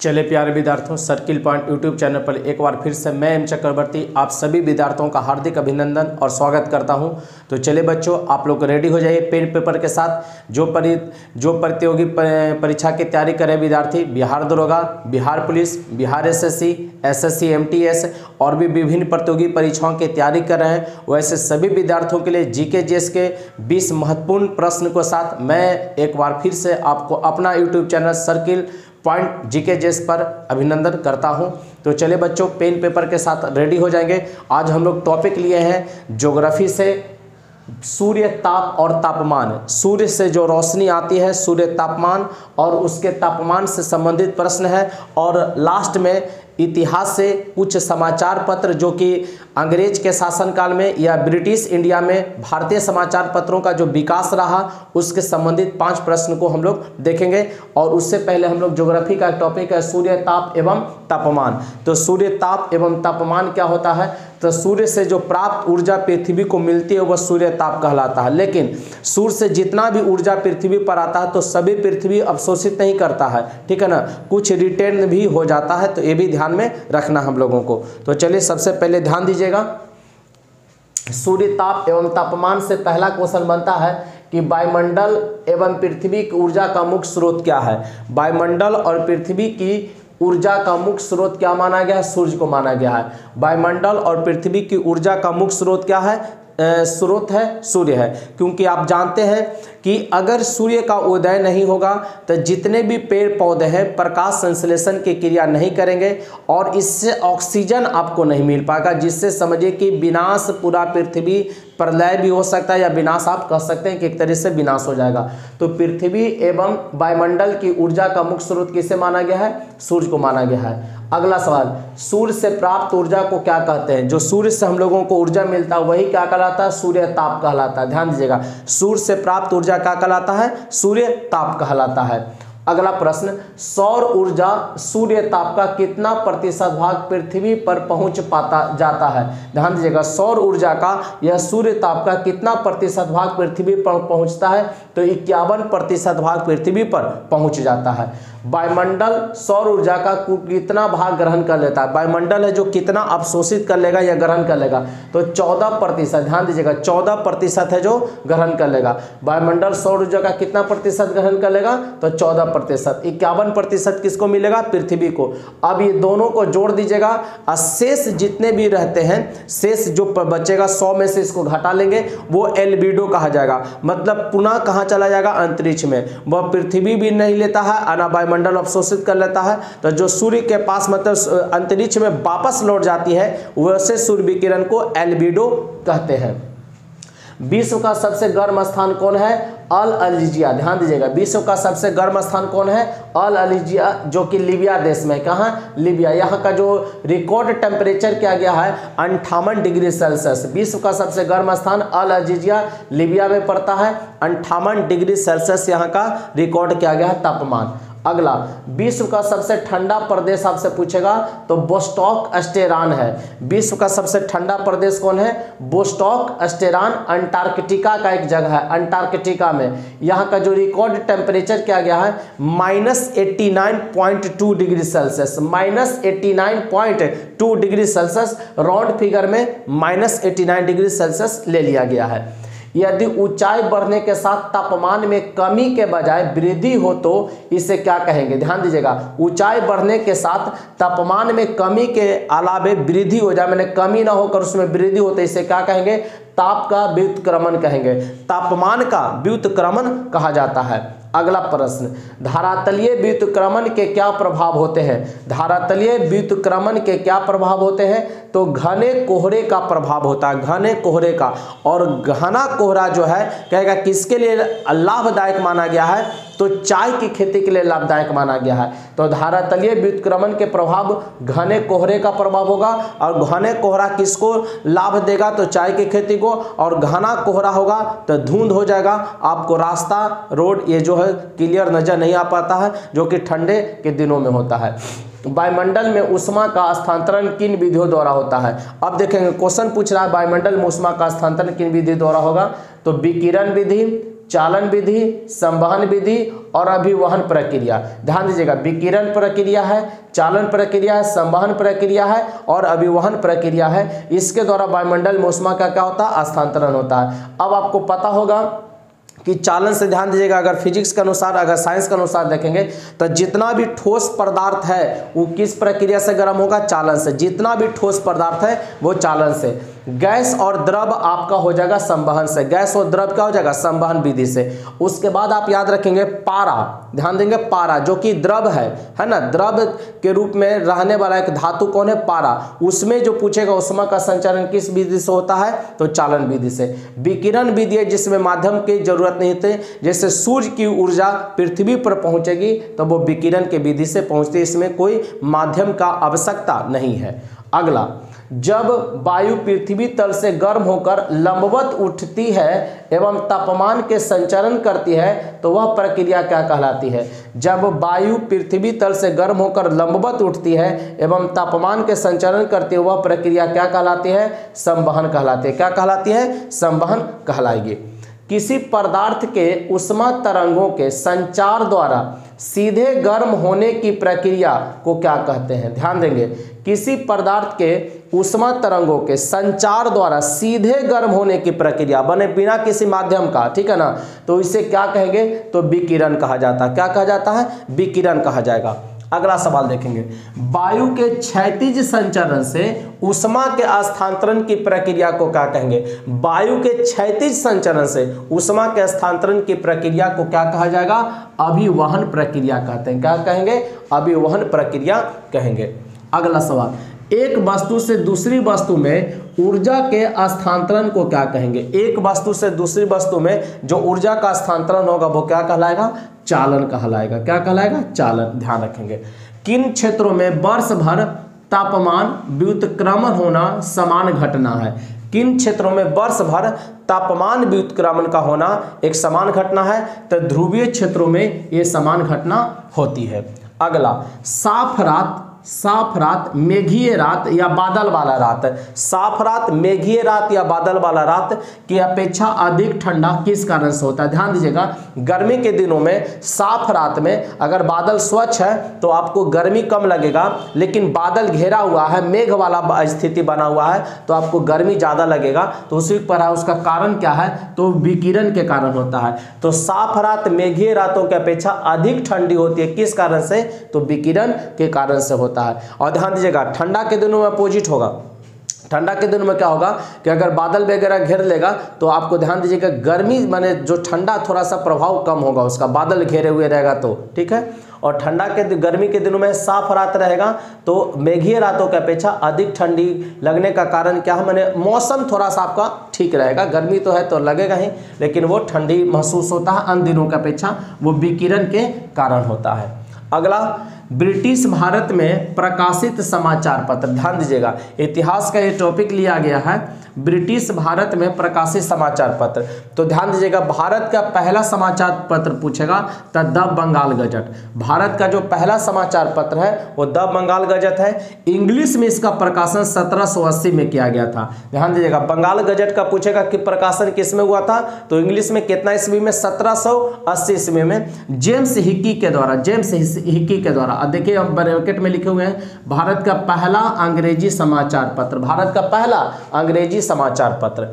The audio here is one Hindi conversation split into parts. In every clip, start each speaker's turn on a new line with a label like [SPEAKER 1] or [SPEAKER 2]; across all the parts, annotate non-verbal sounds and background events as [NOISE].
[SPEAKER 1] चले प्यारे विद्यार्थियों सर्किल पॉइंट यूट्यूब चैनल पर एक बार फिर से मैं एम चक्रवर्ती, आप सभी विद्यार्थियों का हार्दिक अभिनंदन और स्वागत करता हूँ। तो चले बच्चों, आप लोग रेडी हो जाइए पेन पेपर के साथ। जो परि, जो प्रतियोगी परीक्षा की तैयारी करें विद्यार्थी, बिहार दरोगा, Bihar police, Bihar SSC SSC MTS और भी विभिन्न प्रतियोगी परीक्षाओं की तैयारी कर रहे हैं, वैसे सभी विद्यार्थियों के लिए जीके जेस के 20 महत्वपूर्ण प्रश्न के साथ मैं एक बार फिर से आपको अपना YouTube channel circle point GK जेस पर अभिनंदन करता हूँ। तो चले बच्चों पेन पेपर के साथ रेडी हो जाएँगे। आज हम लोग टॉपिक लिए हैं ज्योग्राफी से सूर्य ताप और तापमान। सूर्य से जो रोशनी आती है, सूर्य तापमान और उसके तापमान से संबंधित प्रश्न है। और लास्ट में इतिहास से कुछ समाचार पत्र जो कि अंग्रेज़ के शासनकाल में या ब्रिटिश इंडिया में भारतीय समाचार पत्रों का जो विकास रहा, उसके संबंधित पाँच प्रश्न को हम लोग देखेंगे। और उससे पहले हम लोग ज्योग्राफी का टॉपिक है, सूर्य ताप एवं तापमान। तो सूर्य ताप एवं तापमान क्या होता है? तो सूर्य से जो प्राप्त ऊर्जा पृथ्वी को मिलती है, वह सूर्य ताप कहलाता है। लेकिन सूर्य से जितना भी ऊर्जा पृथ्वी पर आता है तो सभी पृथ्वी अवशोषित नहीं करता है। ठीक है ना? कुछ रिटर्न भी हो जाता है तो ये भी ध्यान में रखना हम लोगों को। तो चलिए सबसे पहले ध्यान दीजिएगा। सूर्य ताप एवं तापमान से पहला क्वेश्चन बनता है कि वायुमंडल एवं पृथ्वी की ऊर्जा का मुख्य स्रोत क्या है? वायुमंडल और पृथ्वी की ऊर्जा का मुख्य स्रोत क्या माना गया है? सूर्य को माना गया है। वायुमंडल और पृथ्वी की ऊर्जा का मुख्य स्रोत क्या है? स्रोत है, सूर्य है। क्योंकि आप जानते हैं कि अगर सूर्य का उदय नहीं होगा तो जितने भी पेड़ पौधे हैं, प्रकाश संश्लेषण की क्रिया नहीं करेंगे और इससे ऑक्सीजन आपको नहीं मिल पाएगा, जिससे समझिए कि विनाश पूरा पृथ्वी प्रलय भी हो सकता है या विनाश आप कह सकते हैं कि एक तरह से विनाश हो जाएगा। तो पृथ्वी एवं वायुमंडल की ऊर्जा का मुख्य स्रोत किसे माना गया है? सूर्य को माना गया है। अगला सवाल, सूर्य से प्राप्त ऊर्जा को क्या कहते हैं? जो सूर्य से हम लोगों को ऊर्जा मिलता है, वही क्या कहलाता है? सूर्य ताप कहलाता है। ध्यान दीजिएगा, सूर्य से प्राप्त ऊर्जा क्या कहलाता है? सूर्य ताप कहलाता है। अगला प्रश्न, सौर ऊर्जा सूर्य ताप का कितना प्रतिशत भाग पृथ्वी पर पहुँच पाता जाता है? ध्यान दीजिएगा, सौर ऊर्जा का यह सूर्य ताप का कितना प्रतिशत भाग पृथ्वी पर पहुँचता है? तो इक्यावन प्रतिशत भाग पृथ्वी पर पहुँच जाता है। वायुमंडल सौर ऊर्जा का कितना भाग ग्रहण कर लेता है? वायुमंडल है जो कितना अवशोषित कर लेगा या ग्रहण कर लेगा? तो चौदह प्रतिशत, ध्यान दीजिएगा, चौदह प्रतिशत है जो ग्रहण कर लेगा। वायुमंडल सौर ऊर्जा का कितना प्रतिशत ग्रहण कर लेगा? तो चौदह प्रतिशत। इक्यावन प्रतिशत किसको मिलेगा? पृथ्वी को। अब ये दोनों को जोड़ दीजिएगा। और शेष जितने भी रहते हैं, शेष जो बचेगा, सौ में से इसको घटा लेंगे, वो एलबीडो कहा जाएगा। मतलब पुनः कहाँ चला जाएगा? अंतरिक्ष में। वह पृथ्वी भी नहीं लेता है, और ना वायुमंडल अवशोषित कर लेता है। तो जो सूर्य के पास मतलब अंतरिक्ष में वापस लौट जाती है, वैसे सूर्य विकिरण को एलबीडो कहते हैं। विश्व का सबसे गर्म स्थान कौन है? अल अलीजिया। ध्यान दीजिएगा, विश्व का सबसे गर्म स्थान कौन है? अल अलीजिया, जो कि लीबिया देश में कहाँ? लीबिया। यहाँ का जो रिकॉर्ड टेम्परेचर किया गया है, अंठावन डिग्री सेल्सियस। विश्व का सबसे गर्म स्थान अल अलीजिया, लीबिया में पड़ता है। अंठावन डिग्री सेल्सियस यहाँ का रिकॉर्ड किया गया है तापमान। अगला, विश्व का सबसे ठंडा प्रदेश आपसे पूछेगा तो बोस्टॉक अस्टेरान है। विश्व का सबसे ठंडा प्रदेश कौन है? बोस्टॉक अस्टेरान अंटार्कटिका का एक जगह है, अंटार्कटिका में। यहाँ का जो रिकॉर्ड टेम्परेचर क्या गया है? Minus eighty nine point two degree Celsius, minus eighty nine point two degree Celsius round figure में minus eighty nine degree Celsius ले लिया गया है। यदि ऊंचाई बढ़ने के साथ तापमान में कमी के बजाय वृद्धि हो तो इसे क्या कहेंगे? ध्यान दीजिएगा। ऊंचाई बढ़ने के साथ तापमान में कमी के अलावे वृद्धि हो जाए, मैंने कमी ना होकर उसमें वृद्धि हो तो इसे क्या कहेंगे? ताप का व्युतक्रमण कहेंगे। तापमान का व्युतक्रमण कहा जाता है। अगला प्रश्न, धारातलीय व्युत्क्रमण के क्या प्रभाव होते हैं? धारातलीय व्युत्क्रमण के क्या प्रभाव होते हैं? तो घने कोहरे का प्रभाव होता है, घने कोहरे का। और घना कोहरा जो है, कहेगा किसके लिए लाभदायक माना गया है? तो चाय की खेती के लिए लाभदायक माना गया है। तो धारातलीय व्युत्क्रमण के प्रभाव घने कोहरे का प्रभाव होगा। और घने कोहरा किसको लाभ देगा? तो चाय की खेती को। और घना कोहरा होगा तो धुंध हो जाएगा। आपको रास्ता, रोड, ये जो है, क्लियर नज़र नहीं आ पाता है, जो कि ठंडे के दिनों में होता है। वायुमंडल में उष्मा का स्थानांतरण किन विधियों द्वारा होता है? अब देखेंगे, क्वेश्चन पूछ रहा है वायुमंडल में उष्मा का स्थानांतरण किन विधि द्वारा होगा? तो विकिरण विधि, चालन विधि, संवहन विधि और अभिवहन प्रक्रिया। ध्यान दीजिएगा, विकिरण प्रक्रिया है, चालन प्रक्रिया है, संवहन प्रक्रिया है और अभिवहन प्रक्रिया है। इसके द्वारा वायुमंडल में उष्मा का क्या होता है? स्थानांतरण होता है। अब आपको पता होगा कि चालन से ध्यान दीजिएगा, अगर फिजिक्स के अनुसार, अगर साइंस के अनुसार देखेंगे तो जितना भी ठोस पदार्थ है, वो किस प्रक्रिया से गर्म होगा? चालन से। जितना भी ठोस पदार्थ है, वो चालन से। गैस और द्रव आपका हो जाएगा संवहन से। गैस और द्रव क्या हो जाएगा? संवहन विधि से। उसके बाद आप याद रखेंगे पारा। ध्यान देंगे पारा, जो कि द्रव है है ना? द्रव के रूप में रहने वाला एक धातु कौन है? पारा। उसमें जो पूछेगा, उष्मा का संचालन किस विधि से होता है? तो चालन विधि से। विकिरण विधि है, जिसमें माध्यम की ज़रूरत नहीं होती। जैसे सूर्य की ऊर्जा पृथ्वी पर पहुंचेगी तो वो विकिरण के विधि से पहुँचती इसमें कोई माध्यम का आवश्यकता नहीं है। अगला जब वायु पृथ्वी तल से गर्म होकर लंबवत उठती है एवं तापमान के संचरण करती है तो वह प्रक्रिया क्या कहलाती है? जब वायु पृथ्वी तल से गर्म होकर लंबवत उठती है एवं तापमान के संचरण करती है, वह प्रक्रिया क्या कहलाती है? संवहन कहलाती है। क्या कहलाती है? संवहन कहलाएगी। किसी पदार्थ के उष्मा तरंगों के संचार द्वारा सीधे गर्म होने की प्रक्रिया को क्या कहते हैं? ध्यान देंगे। किसी पदार्थ के उष्मा तरंगों के संचार द्वारा सीधे गर्म होने की प्रक्रिया, बने बिना किसी माध्यम का, ठीक है ना? तो इसे क्या कहेंगे? तो विकिरण कहा जाता है। क्या कहा जाता है? विकिरण कहा जाएगा। अगला सवाल देखेंगे। वायु के क्षैतिज संचरण से उष्मा के स्थानांतरण की प्रक्रिया को क्या कहेंगे? वायु के क्षैतिज संचरण से उष्मा के स्थानांतरण की प्रक्रिया को क्या कहा जाएगा? अभिवहन प्रक्रिया कहते हैं। क्या कहेंगे? अभिवहन प्रक्रिया कहेंगे। अगला सवाल, एक वस्तु से दूसरी वस्तु में ऊर्जा के स्थानांतरण को क्या कहेंगे? एक वस्तु से दूसरी वस्तु में जो ऊर्जा का स्थानांतरण होगा, वो क्या कहलाएगा? चालन कहलाएगा। क्या कहलाएगा? चालन। ध्यान रखेंगे। किन क्षेत्रों में वर्ष भर तापमान व्युतक्रमण होना समान घटना है? किन क्षेत्रों में वर्ष भर तापमान व्युतक्रमण का होना एक समान घटना है? तो ध्रुवीय क्षेत्रों में ये समान घटना होती है। अगला, साफ़ रात साफ़ रात, मेघीय रात या बादल वाला रात? साफ़ रात, मेघीय रात या बादल वाला रात की अपेक्षा अधिक ठंडा किस कारण से होता है? ध्यान दीजिएगा, गर्मी के दिनों में साफ़ रात में अगर बादल स्वच्छ है तो आपको गर्मी कम लगेगा, लेकिन बादल घेरा हुआ है, मेघ वाला स्थिति बना हुआ है तो आपको गर्मी ज़्यादा लगेगा तो उसी पर है, उसका कारण क्या है? तो विकिरण के कारण होता है। तो साफ़ रात, मेघीय रातों की अपेक्षा अधिक ठंडी होती है, किस कारण से? तो विकिरण के कारण से होता होता है। और ध्यान दीजिएगा, ठंडा के दिनों में अपोजिट होगा। ठंडा के दिनों में क्या होगा कि अगर बादल वगैरह घेर लेगा तो आपको ध्यान दीजिएगा गर्मी माने जो ठंडा थोड़ा सा प्रभाव कम होगा, उसका बादल घेरे हुए रहेगा तो ठीक है? और ठंडा के गर्मी के दिनों में साफ़ रात रहेगा तो मेघीय रातों की अपेक्षा अधिक ठंडी लगने का कारण क्या है? मैंने मौसम थोड़ा सा आपका ठीक रहेगा। गर्मी तो है तो लगेगा ही, लेकिन वो ठंडी महसूस होता है, अन्य दिनों की अपेक्षा वो विकिरण के कारण होता है। अगला, ब्रिटिश भारत में प्रकाशित समाचार पत्र, ध्यान दीजिएगा, इतिहास का ये टॉपिक लिया गया है। ब्रिटिश भारत में प्रकाशित समाचार पत्र। तो ध्यान दीजिएगा, भारत का पहला समाचार पत्र पूछेगा तो द बंगाल गजट। भारत का जो पहला समाचार पत्र है, वो द बंगाल गजट है। इंग्लिश में इसका प्रकाशन 1780 में किया गया था। ध्यान दीजिएगा, बंगाल गजट का पूछेगा कि प्रकाशन किसमें हुआ था? तो इंग्लिश में कितना ईस्वी में? सत्रह ईस्वी में। जेम्स हिक्की के द्वारा, जेम्स हिक्की के द्वारा। देखिए, अब ब्रैकेट में लिखे हुए हैं, भारत का पहला अंग्रेज़ी समाचार पत्र। भारत का पहला अंग्रेज़ी समाचार पत्र।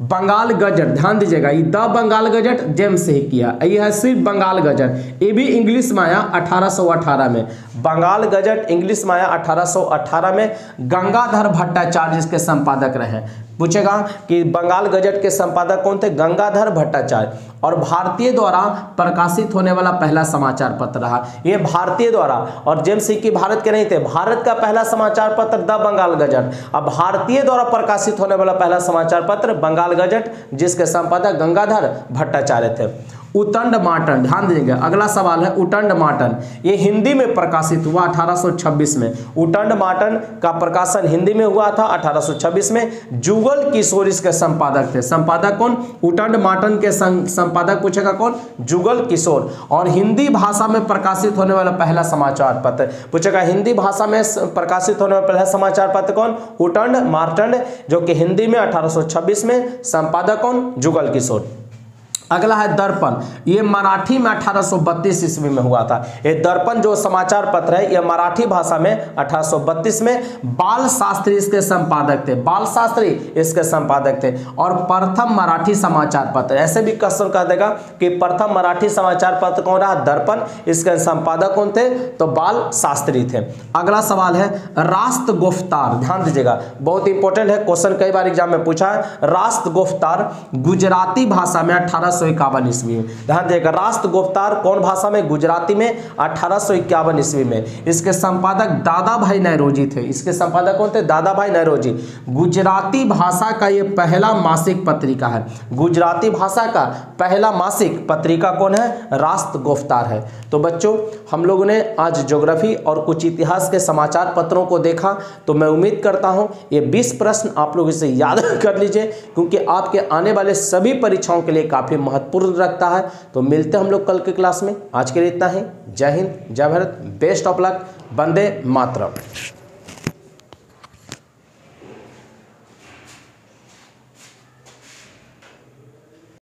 [SPEAKER 1] बंगाल गजट, ध्यान दीजिएगा, ये द बंगाल गजट जेम्स से ही किया। ये है सिर्फ़ बंगाल गजट। ये भी इंग्लिश में आया 1818 में। बंगाल गजट, इंग्लिश में आया 1818 में। गंगाधर भट्टाचार्य इसके संपादक रहे। पूछेगा कि बंगाल गजट के संपादक कौन थे? गंगाधर भट्टाचार्य। और भारतीय द्वारा प्रकाशित होने वाला पहला समाचार पत्र रहा। ये भारतीय द्वारा। और जेम्स की भारत के नहीं थे। भारत का पहला समाचार पत्र द बंगाल गजट। अब भारतीय द्वारा प्रकाशित होने वाला पहला समाचार पत्र बंगाल गजट जिसके संपादक गंगाधर भट्टाचार्य थे। उतंड माटन, ध्यान देंगे अगला सवाल है उटंड माटन। ये हिंदी में प्रकाशित हुआ 1826 में। उटंड माटन का प्रकाशन हिंदी में हुआ था 1826 में। जुगल किशोर इसके संपादक थे। संपादक कौन? उटंड माटन के संपादक पूछेगा कौन? जुगल किशोर। और हिंदी भाषा में प्रकाशित होने वाला पहला समाचार पत्र। पूछेगा, हिंदी भाषा में प्रकाशित होने वाला पहला समाचार पत्र कौन? उटंड मार्टंड जो कि हिंदी में अठारह सौ छब्बीस में। संपादक कौन? जुगल किशोर। अगला है दर्पण। ये मराठी में 1832 ईस्वी में हुआ था। ये दर्पण जो समाचार पत्र है, ये मराठी भाषा में 1832 में बाल शास्त्री इसके संपादक थे। बाल शास्त्री इसके संपादक थे। और प्रथम मराठी समाचार पत्र, ऐसे भी क्वेश्चन कर देगा कि प्रथम मराठी समाचार पत्र कौन रहा? दर्पण। इसके संपादक कौन थे? तो बाल शास्त्री थे। अगला सवाल है, रास्त गुफ्तार, ध्यान दीजिएगा। बहुत इंपॉर्टेंट है, क्वेश्चन कई बार एग्ज़ाम में पूछा है। रास्त गुफ्तार गुजराती भाषा में अठारह सौ इक्यावन ईस्वी में। ध्यान देगा राष्ट्र गुप्तार कौन भाषा में? गुजराती में, अठारह सौ इक्यावन ईस्वी में। इसके संपादक दादा भाई नैरोजी थे। इसके संपादक कौन थे? दादा भाई नैरोजी। गुजराती भाषा का ये पहला मासिक पत्रिका है। गुजराती भाषा का पहला मासिक पत्रिका कौन है? राष्ट्र गुफ्तार है। तो बच्चों, हम लोगों ने आज ज्योग्राफी और कुछ इतिहास के समाचार पत्रों को देखा तो मैं उम्मीद करता हूँ ये 20 प्रश्न आप लोग इसे याद [LAUGHS] कर लीजिए, क्योंकि आपके आने वाले सभी परीक्षाओं के लिए काफ़ी महत्वपूर्ण रखता है। तो मिलते हैं हम लोग कल के क्लास में। आज के लिए इतना ही। जय हिंद, जय भारत, बेस्ट ऑफ़ लक। बंदे मातरम।